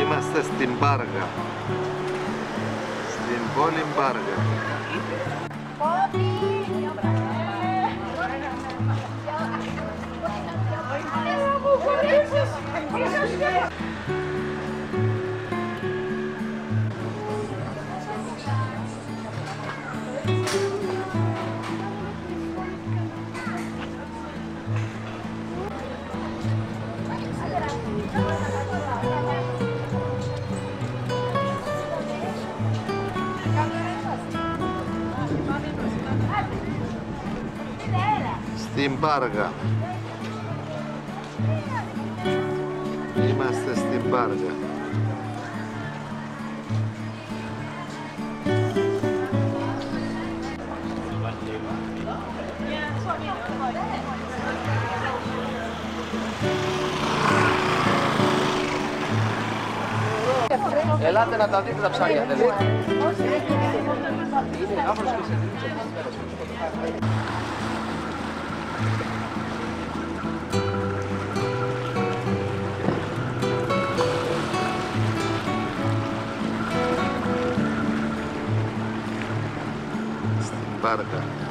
Είμαστε στην Πάργα. Στην πόλη Πάργα. Στην Πάργα. Είμαστε στην Πάργα. Ελάτε να τα δείτε τα ψάρια, θέλετε. para, cara.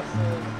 플러스